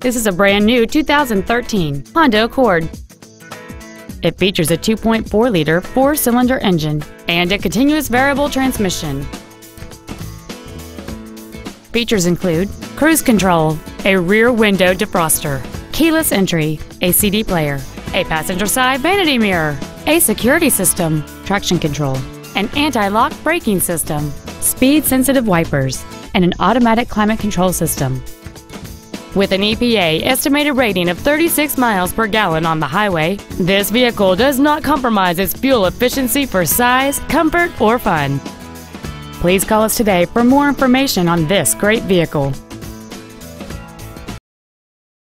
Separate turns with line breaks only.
This is a brand new 2013 Honda Accord. It features a 2.4-liter four-cylinder engine and a continuous variable transmission. Features include cruise control, a rear window defroster, keyless entry, a CD player, a passenger side vanity mirror, a security system, traction control, an anti-lock braking system, speed-sensitive wipers, and an automatic climate control system. With an EPA estimated rating of 36 miles per gallon on the highway, this vehicle does not compromise its fuel efficiency for size, comfort, or fun. Please call us today for more information on this great vehicle.